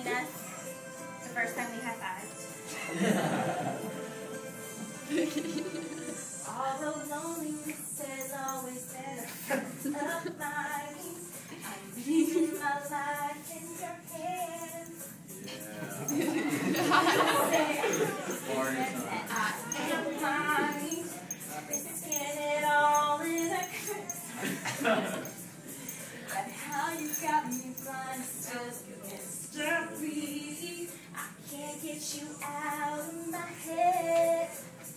between us the first time we high fived. Although loneliness has always been a friend of mine, I'm leaving my life in your hands. Yeah. I am mine, risking it all in a kiss. get you out of my head.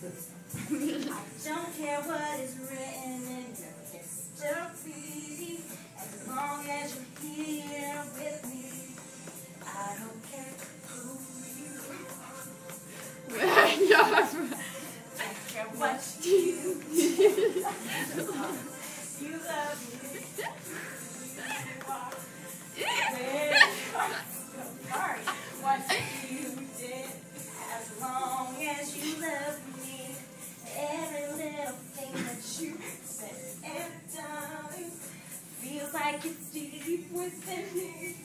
I don't care what is written in your history. As long as you're here with me, I don't care who you are. ja, I don't care what you do. You love me. Sorry, what within me.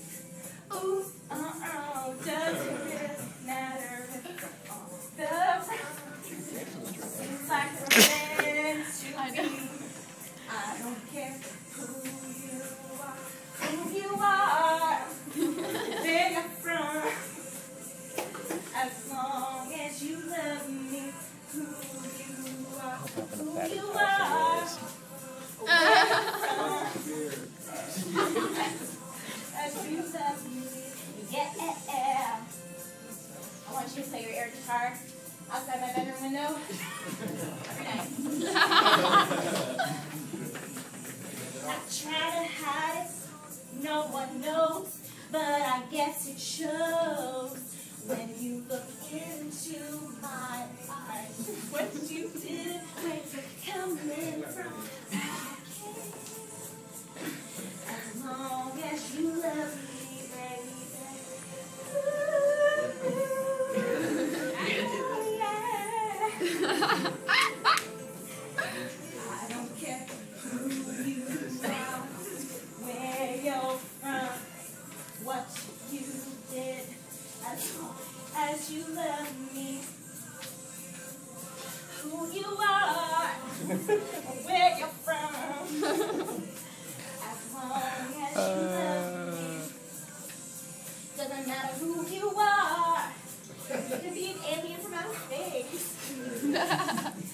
Ooh, uh, uh, doesn't really matter the seems like we're meant to be. I don't care guitar outside my bedroom window every night. I try to hide it, no one knows, but I guess it shows when you look into my eyes. What you did, where you're coming from. I can't. As you love me. Who you are, where you're from, as long as you love me. Doesn't matter who you are, could be an alien from outer space.